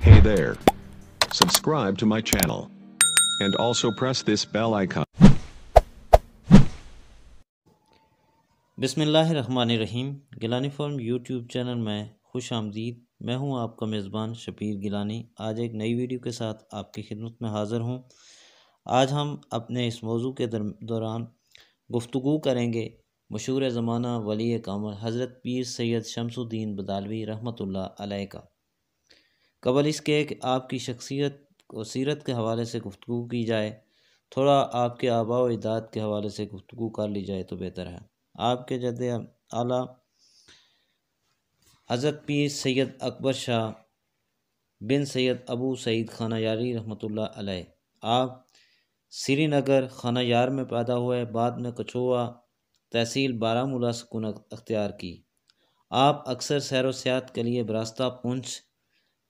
Hey there. Subscribe to my channel. And also press this bell icon. बिसमीम Gilani form YouTube channel में खुश आमदीद मैं हूँ आपका मेज़बान शबीर गिलानी आज एक नई वीडियो के साथ आपकी खिदमत में हाज़िर हूँ आज हम अपने इस मौजू के दौरान गुफ्तु करेंगे मशहूर ज़माना वली कामल हज़रत पीर सैयद शमसुद्दीन बदालवी रहमतुल्लाह का कबल इसके कि आपकी शख्सियत और सीरत के हवाले से गुफ्तु की जाए, थोड़ा आपके आबा व इदाद के हवाले से गुफ्तु कर ली जाए तो बेहतर है। आपके जद आला हज़रत पीर सैयद अकबर शाह बिन सैयद अबू सईद खाना यारी रहमतुल्लाह आप श्रीनगर खाना यार में पैदा हुए, बाद में कछुआ तहसील बारामूला सुकून अख्तियार की। आप अक्सर सैर व सियात के लिए बरास्ता पुंछ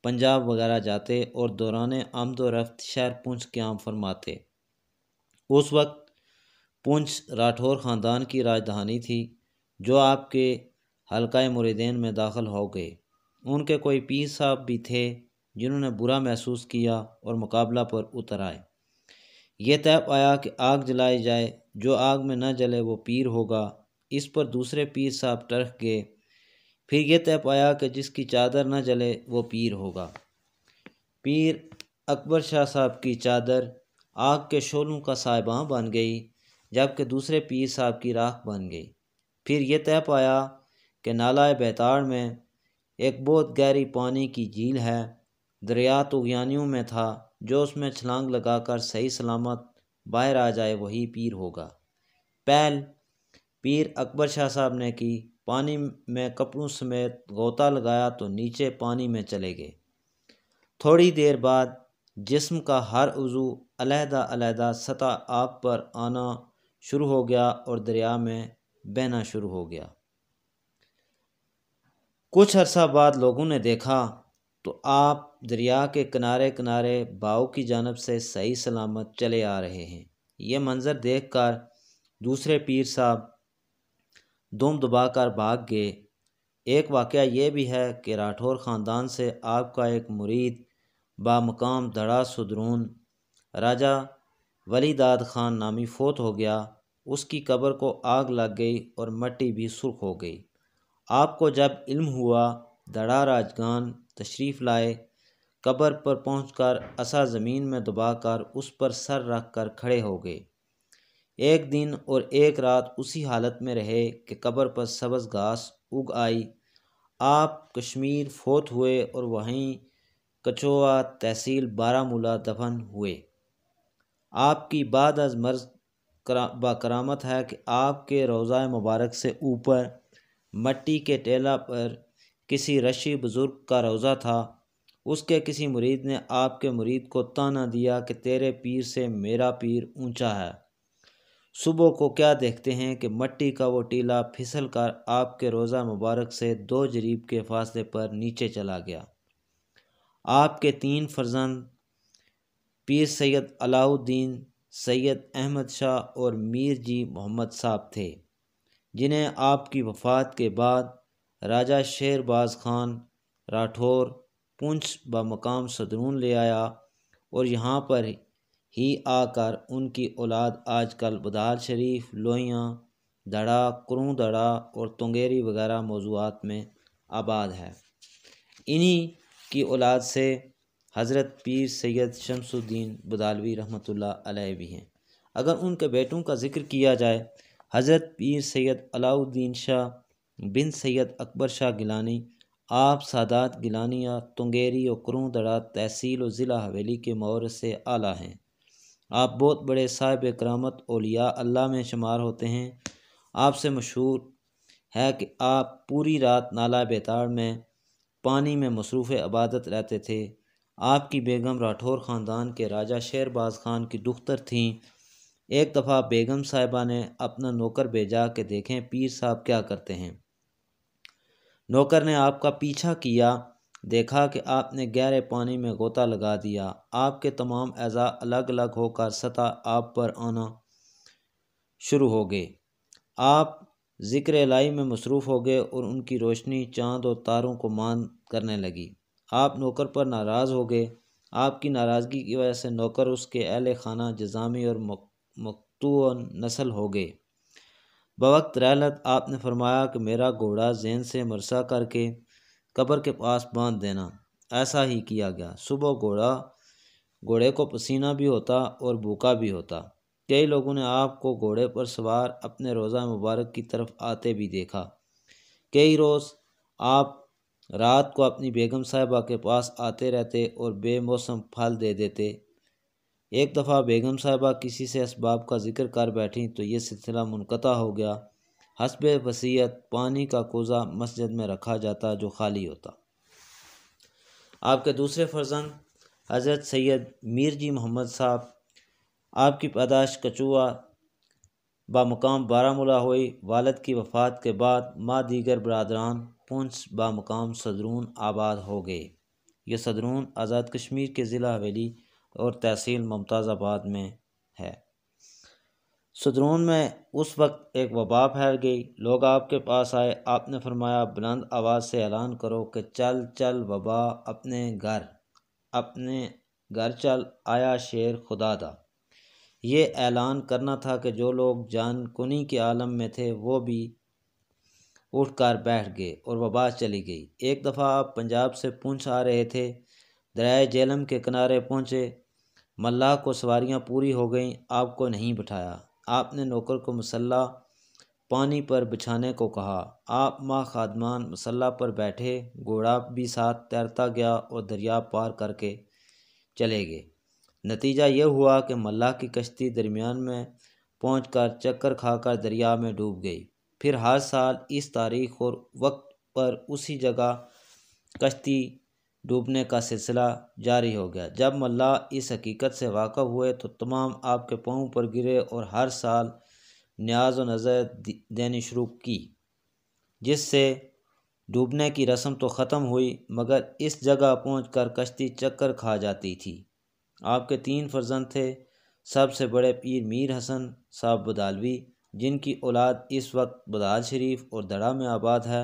पंजाब वगैरह जाते और दौरान आमद रफ्त शहर पुंछ क्याम फरमाते। उस वक्त पुंछ राठौर ख़ानदान की राजधानी थी, जो आपके हल्का मुरीदैन में दाखिल हो गए। उनके कोई पीर साहब भी थे, जिन्होंने बुरा महसूस किया और मुकाबला पर उतर आए। ये तय पाया कि आग जलाई जाए, जो आग में न जले वो पीर होगा। इस पर दूसरे पीर साहब टरख गए फिर यह तय पाया कि जिसकी चादर न जले, वो पीर होगा। पीर अकबर शाह साहब की चादर आग के शोलों का साहिबां बन गई, जबकि दूसरे पीर साहब की राख बन गई। फिर यह तय पाया कि नाला बेताड़ में एक बहुत गहरी पानी की झील है, दरिया तो ज्ञानियों में था, जो उसमें छलांग लगाकर सही सलामत बाहर आ जाए, वही पीर होगा। पहल पीर अकबर शाह साहब ने की पानी में कपड़ों समेत गोता लगाया तो नीचे पानी में चले गए। थोड़ी देर बाद जिस्म का हर उज़ू अलहदा अलहदा सतह आप पर आना शुरू हो गया और दरिया में बहना शुरू हो गया। कुछ अरसा बाद लोगों ने देखा तो आप दरिया के किनारे किनारे बाव की जानब से सही सलामत चले आ रहे हैं। ये मंज़र देख कर दूसरे पीर साहब दुम दबाकर भाग गए। एक वाक़ ये भी है कि राठौर ख़ानदान से आपका एक मुरीद बामकाम धड़ा सुदरून राजा वलीदाद खान नामी फोत हो गया। उसकी कब्र को आग लग गई और मट्टी भी सुर्ख हो गई। आपको जब इल्म हुआ दड़ा राजगान तशरीफ़ लाए, कब्र पर पहुंचकर असा ज़मीन में दबाकर उस पर सर रख कर खड़े हो गए। एक दिन और एक रात उसी हालत में रहे कि कब्र पर सब्ज़ घास उग आई। आप कश्मीर फोत हुए और वहीं कचोआ तहसील बारामूला दफन हुए। आपकी बाद अज मर्ज करा, बाकरामत है कि आपके रोज़ा मुबारक से ऊपर मट्टी के टेला पर किसी रशी बुज़ुर्ग का रोज़ा था। उसके किसी मुरीद ने आपके मुरीद को ताना दिया कि तेरे पीर से मेरा पीर ऊँचा है। सुबह को क्या देखते हैं कि मट्टी का वो टीला फिसल कर आपके रोज़ा मुबारक से दो जरीब के फासले पर नीचे चला गया। आपके तीन फर्जंद पीर सैयद अलाउद्दीन, सैयद अहमद शाह और मीर जी मोहम्मद साहब थे, जिन्हें आपकी वफ़ात के बाद राजा शेरबाज खान, राठौर, पुंछ ब मकाम सदरून ले आया और यहाँ पर ही आकर उनकी औलाद आजकल बदाल शरीफ, लोहियाँ, दड़ा, क्रूँ दड़ा और तुंगेरी वगैरह मौजूद में आबाद है। इन्हीं की औलाद से हज़रत पीर सैयद शमसुद्दीन बदालवी अलैह भी हैं। अगर उनके बेटों का ज़िक्र किया जाए, हज़रत पीर सैयद अलाउद्दीन शाह बिन सैयद अकबर शाह गिलानी, आप सादात गिलानिया, तुंगेरी और करूँ दड़ा तहसील और ज़िला हवेली के मौर से आला हैं। आप बहुत बड़े साहिब करामत ओलिया अल्लाह में शुमार होते हैं। आपसे मशहूर है कि आप पूरी रात नाला बेताड़ में पानी में मसरूफ़ अबादत रहते थे। आपकी बेगम राठौर ख़ानदान के राजा शेरबाज खान की दुख्तर थीं। एक दफ़ा बेगम साहिबा ने अपना नौकर भेजा के देखें, पीर साहब क्या करते हैं। नौकर ने आपका पीछा किया देखा कि आपने गहरे पानी में गोता लगा दिया। आपके तमाम अज़ा अलग अलग होकर सतह आप पर आना शुरू हो गए। आप ज़िक्र लाई में मसरूफ़ हो गए और उनकी रोशनी चाँद और तारों को मान करने लगी। आप नौकर पर नाराज़ हो गए। आपकी नाराज़गी की वजह से नौकर उसके अहल खाना जजामी और मकतू नस्ल हो गए। बवक्त रहलत आपने फरमाया कि मेरा घोड़ा जैन से मरसा करके कब्र के पास बाँध देना। ऐसा ही किया गया। सुबह घोड़ा, घोड़े को पसीना भी होता और भूखा भी होता। कई लोगों ने आपको घोड़े पर सवार अपने रोज़ा मुबारक की तरफ़ आते भी देखा। कई रोज़ आप रात को अपनी बेगम साहिबा के पास आते रहते और बेमौसम फल दे देते। एक दफ़ा बेगम साहिबा किसी से इसबाब का ज़िक्र कर बैठी तो ये सिलसिला मुनक़ा हो गया। हसब वसीयत पानी का कोज़ा मस्जिद में रखा जाता जो खाली होता। आपके दूसरे फर्जंद, हज़रत सैयद मीर जी मोहम्मद साहब, आपकी पैदाश कचुआ बामकाम बारामूला हुई, वालद की वफ़ात के बाद माँ दीगर बरदरान पुंछ बामकाम सदरून आबाद हो गए। ये सदरून आज़ाद कश्मीर के ज़िला हवेली और तहसील मुमताज़ाबाद में है। सदरून में उस वक्त एक वबा फैल गई। लोग आपके पास आए। आपने फरमाया, बुलंद आवाज़ से ऐलान करो कि चल चल वबा, अपने घर अपने घर चल, आया शेर खुदा दा। ये ऐलान करना था कि जो लोग जान कुनी के आलम में थे, वो भी उठ कर बैठ गए और वबा चली गई। एक दफ़ा आप पंजाब से पूंछ आ रहे थे। दरिया जेलम के किनारे पहुँचे। मल्लाह को सवारियाँ पूरी हो गईं। आपको नहीं बिठाया। आपने नौकर को मसल्ला पानी पर बिछाने को कहा। आप माँ खादमान मसल्ला पर बैठे घोड़ा भी साथ तैरता गया और दरिया पार करके चले गए। नतीजा यह हुआ कि मल्लाह की कश्ती दरमियान में पहुंचकर चक्कर खाकर दरिया में डूब गई। फिर हर साल इस तारीख और वक्त पर उसी जगह कश्ती डूबने का सिलसिला जारी हो गया। जब मल्लाह इस हकीकत से वाकफ़ हुए तो तमाम आपके पाँव पर गिरे और हर साल न्याज व नज़र देनी शुरू की, जिससे डूबने की रस्म तो ख़त्म हुई, मगर इस जगह पहुँच कर कश्ती चक्कर खा जाती थी। आपके तीन फर्जंद थे, सबसे बड़े पीर मीर हसन साहब बदालवी, जिनकी औलाद इस वक्त बदाल शरीफ और दड़ा में आबाद है।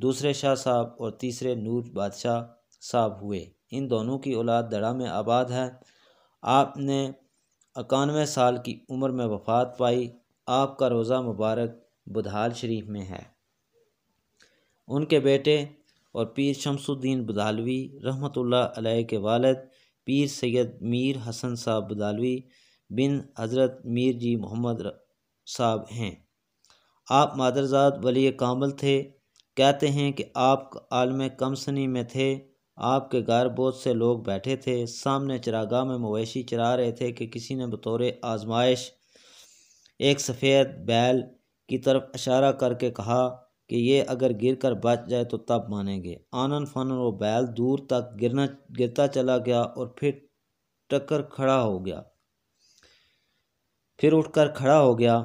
दूसरे शाह साहब और तीसरे नूर बादशाह साहब हुए। इन दोनों की औलाद दड़ा में आबाद है। आपने इक्यानवे साल की उम्र में वफ़ात पाई। आपका रोज़ा मुबारक बुधाल शरीफ में है। उनके बेटे और पीर शमसुद्दीन बदालवी रहमतुल्लाह के वालद, पीर सैयद मीर हसन साहब बदालवी बिन हज़रत मीर जी मोहम्मद साहब हैं। आप मादरजाद वली कामल थे। कहते हैं कि आप आलम कमसनी में थे। आपके घर बहुत से लोग बैठे थे। सामने चरागाह में मवेशी चरा रहे थे कि किसी ने बतौर आजमाइश एक सफ़ेद बैल की तरफ़ इशारा करके कहा कि ये अगर गिर कर बच जाए तो तब मानेंगे। आनन फानन वो बैल दूर तक गिरना, गिरता चला गया और फिर टक्कर खड़ा हो गया। फिर उठकर खड़ा हो गया।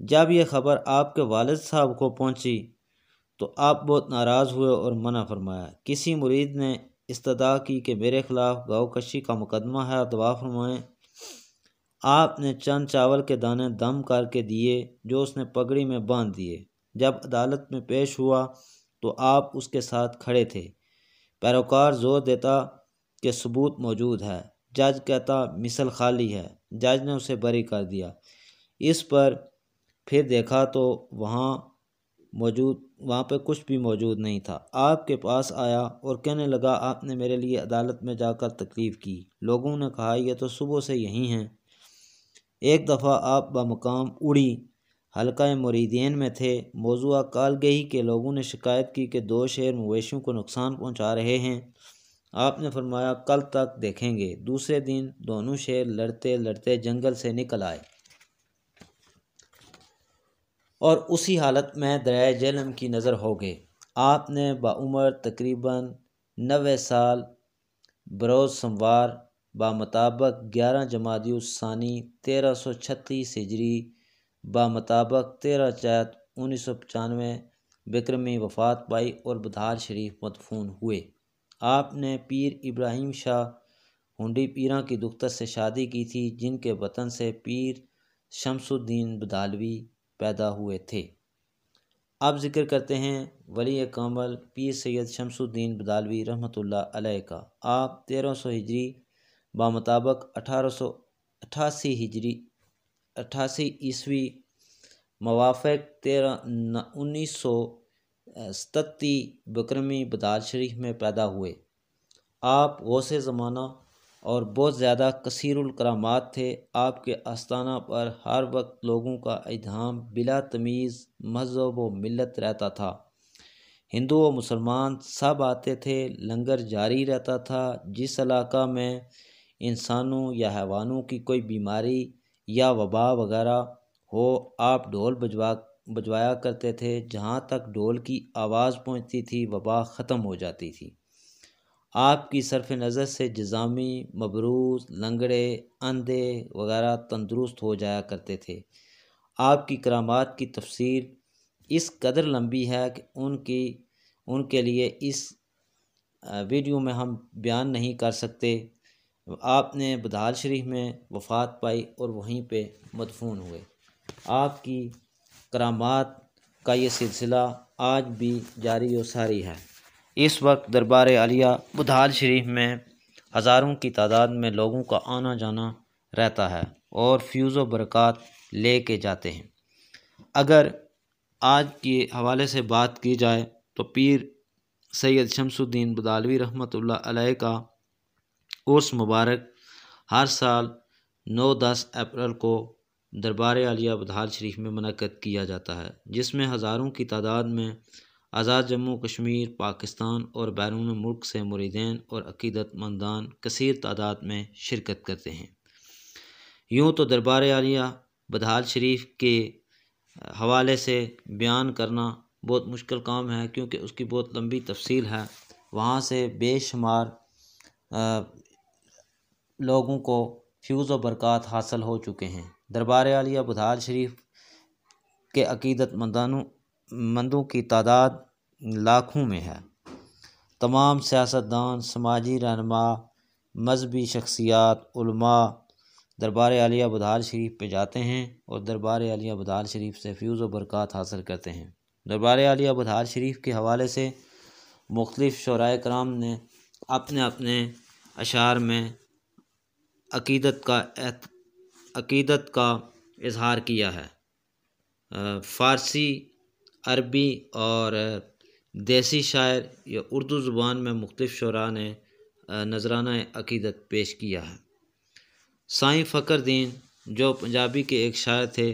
जब यह खबर आपके वालिद साहब को पहुँची तो आप बहुत नाराज़ हुए और मना फरमाया। किसी मुरीद ने इस्तदा की कि मेरे खिलाफ कशी का मुकदमा है दवा फरमाएँ। आपने चंद चावल के दाने दम करके दिए, जो उसने पगड़ी में बाँध दिए। जब अदालत में पेश हुआ तो आप उसके साथ खड़े थे। पैरोकार ज़ोर देता कि सबूत मौजूद है। जज कहता, मिसल खाली है। जज ने उसे बरी कर दिया। इस पर फिर देखा तो वहाँ मौजूद, वहाँ पे कुछ भी मौजूद नहीं था। आपके पास आया और कहने लगा, आपने मेरे लिए अदालत में जाकर तकलीफ़ की। लोगों ने कहा यह तो सुबह से यहीं हैं। एक दफ़ा आप बमकाम उड़ी। हल्का मुरीदीन में थे। मौजूदा कालगही के लोगों ने शिकायत की कि दो शेर मवेशियों को नुकसान पहुँचा रहे हैं। आपने फरमाया, कल तक देखेंगे। दूसरे दिन दोनों शेर लड़ते लड़ते जंगल से निकल आए। और उसी हालत में दरिया जलम की नज़र हो गए आपने बाउमर तकरीबन नबे साल बरोज़ सोमवार बामताबक ग्यारह जमादी जमादियुसानी तेरह सौ छत्तीस हिजरी बामताबक तेरह चैत उन्नीस सौ पचानवे बिक्रमी वफ़ात पाई और बधार शरीफ मदफून हुए। आपने पीर इब्राहिम शाह हुंडी पीरा की दुख्तर से शादी की थी, जिनके वतन से पीर शमसुद्दीन बदालवी पैदा हुए थे। अब ज़िक्र करते हैं वली कामल पीर सैयद शमसुद्दीन बदालवी रहमतुल्लाह अलैह का। आप तेरह सौ हिजरी बामताबक अठारह सौ अठासी हिजरी अट्ठासी ईस्वी मवाफ़ तेरह उन्नीस सौ सतती बकरमी बदाल शरीफ में पैदा हुए। आप गौस ज़माना और बहुत ज़्यादा करामात थे। आपके आस्थाना पर हर वक्त लोगों का इधाम बिला तमीज़ मज़हब व मिलत रहता था। हिंदू व मुसलमान सब आते थे, लंगर जारी रहता था। जिस इलाका में इंसानों या हैवानों की कोई बीमारी या वबा वगैरह हो, आप ढोल बजवा, बजवाया करते थे। जहाँ तक ढोल की आवाज़ पहुँचती थी, वबा ख़त्म हो जाती थी। आपकी सरफ नज़र से जजामी मबरूस लंगड़े, अंधे वगैरह तंदुरुस्त हो जाया करते थे। आपकी करामात की तफसीर इस कदर लंबी है कि उनकी, उनके लिए इस वीडियो में हम बयान नहीं कर सकते। आपने बदाल शरीफ में वफ़ात पाई और वहीं पे मदफून हुए। आपकी करामात का ये सिलसिला आज भी जारी और सारी है। इस वक्त दरबार आलिया बुधाल शरीफ में हज़ारों की तादाद में लोगों का आना जाना रहता है और फ्यूज़ बरक़ात ले के जाते हैं। अगर आज के हवाले से बात की जाए तो पीर सैयद शमसुद्दीन बदालवी रहमत का उर्स मुबारक हर साल नौ दस अप्रैल को दरबार आलिया बदहाल शरीफ में मनक़द किया जाता है, जिसमें हज़ारों की तादाद में आज़ाद जम्मू कश्मीर, पाकिस्तान और बैरून मुल्क से मुरीदैन और अकीदतमंदान कसर तादाद में शिरकत करते हैं। यूँ तो दरबार आलिया बदहाल शरीफ के हवाले से बयान करना बहुत मुश्किल काम है, क्योंकि उसकी बहुत लंबी तफसील है। वहाँ से बेशुमार लोगों को फ्यूज़ व बरक़ात हासिल हो चुके हैं। दरबार आलिया बुधार शरीफ के अकीदत मंदानों मंदों की तादाद लाखों में है। तमाम सियासतदान, समाजी रहनमा, मजहबी शख्सियात दरबार आलिया बुधार शरीफ पे जाते हैं और दरबार आलिया बुधार शरीफ से फ्यूज़ व बरक़ात हासिल करते हैं। दरबार आलिया बुधार शरीफ के हवाले से मुख्तलिफ़ शराय कराम ने अपने अपने अशार में अकीदत का अकीदत का इजहार किया है। फ़ारसी, अरबी और देसी शायर या उर्दू ज़ुबान में मुख्तफ शुरा ने नजराना अकीदत पेश किया है। साई फ़कर दीन, जो पंजाबी के एक शायर थे,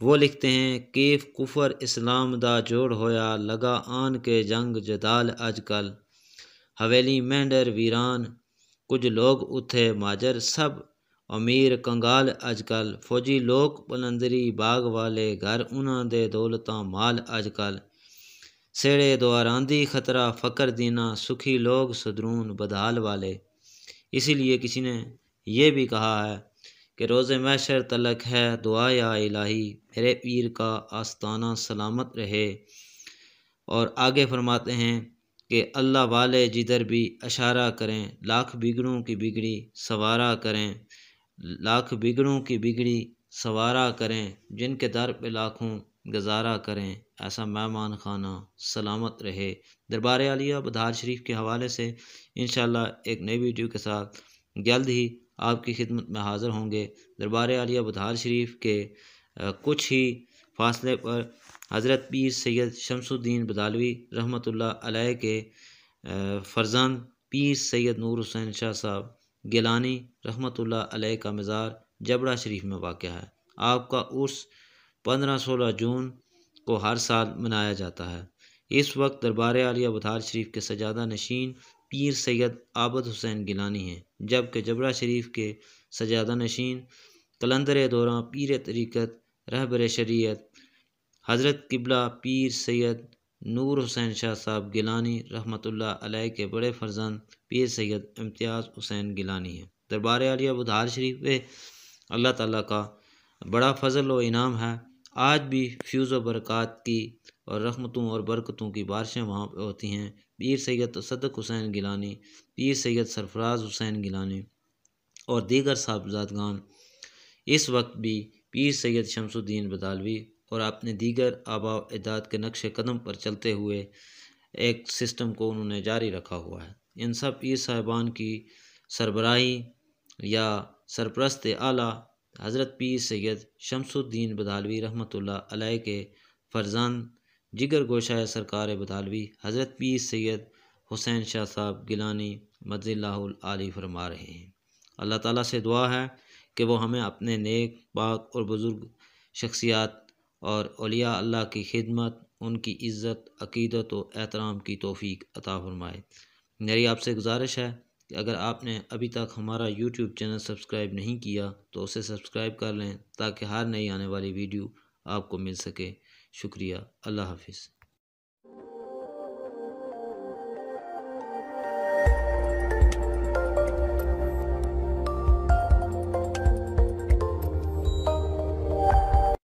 वो लिखते हैं, कीफ कुफर इस्लाम दा जोड़ होया, लगा आन के जंग जदाल अजकल। हवेली मेंढर वीरान, कुछ लोग उथे माजर, सब अमीर कंगाल अजकल। फौजी लोग बलंदरी बाग वाले घर उन्होंने दौलत माल अजकल। सेड़े द्वारांदी खतरा, फ़कर दीना, सुखी लोग सदरून बदहाल वाले। इसीलिए किसी ने यह भी कहा है कि रोज़ मैशर तलक है, दुआ या इलाही, मेरे पीर का आस्ताना सलामत रहे। और आगे फरमाते हैं कि अल्लाह वाले जिधर भी अशारा करें, लाख बिगड़ों की बिगड़ी सवारा करें, लाख बिगड़ों की बिगड़ी सवारा करें, जिनके दर पे लाखों गजारा करें। ऐसा मेहमान खाना सलामत रहे। दरबार आलिया बधार शरीफ के हवाले से इन एक नई वीडियो के साथ जल्द ही आपकी खिदमत में हाज़िर होंगे। दरबार आलिया बधार शरीफ के कुछ ही फासले पर हज़रत पीर सैयद शमसुद्दीन बदालवी रहमत अलैह के फ़र्जंद पीर सैयद नूर हुसैन शाह साहब गिलानी रहमत अलैह का मज़ार जबड़ा शरीफ में वाक़ है। आपका उर्स पंद्रह सोलह जून को हर साल मनाया जाता है। इस वक्त दरबार आलिया बधार शरीफ के सजादा नशीन पीर सैयद आबद हुसैन गिलानी हैं, जबकि जबड़ा शरीफ के सजादा नशीन कलंदर दौरा पीर तरीक़त, रहबर शरीयत, हज़रत किबला पीर सैयद नूर हुसैन शाह साहब गिलानी रहमत अलैह के बड़े फर्जंद पीर सैयद इम्तियाज़ हुसैन गिलानी हैं। दरबार आलिया बुधार शरीफ अल्लाह ताला का बड़ा फ़ज़ल व इनाम है। आज भी फ्यूज़ व बरक़ात की और रहमतों और बरकतों की बारिशें वहाँ पर होती हैं। पीर सैयद सदक हुसैन गिलानी, पीर सैद सरफराज हुसैन गिलानी और दीगर साहबजादगान इस वक्त भी पीर सैद शमसुद्दीन बदालवी और अपने दीगर आबा अदाद के नक्श कदम पर चलते हुए एक सिस्टम को उन्होंने जारी रखा हुआ है। इन सब पीर साहिबान की सरबराही या सरप्रस्त आला हज़रत पीर सैद शमसुद्दीन बदालवी रहमत अलैह के फ़रजान जिगर गोशा सरकार बदालवी, हज़रत पीर सैद हुसैन शाह साहब गिलानी मज़िल्लाहुल आली फरमा रहे हैं। अल्लाह ताला से दुआ है कि वो हमें अपने नेक, पाक और बुज़ुर्ग शख्सियात और अलिया अल्लाह की खिदमत, उनकी इज़्ज़त, अकीदत और एहतराम की तोफ़ी अता फ़रमाए। मेरी आपसे गुजारिश है कि अगर आपने अभी तक हमारा यूट्यूब चैनल सब्सक्राइब नहीं किया तो उसे सब्सक्राइब कर लें ताकि हर नई आने वाली वीडियो आपको मिल सके। शुक्रिया। अल्लाह हाफिज़।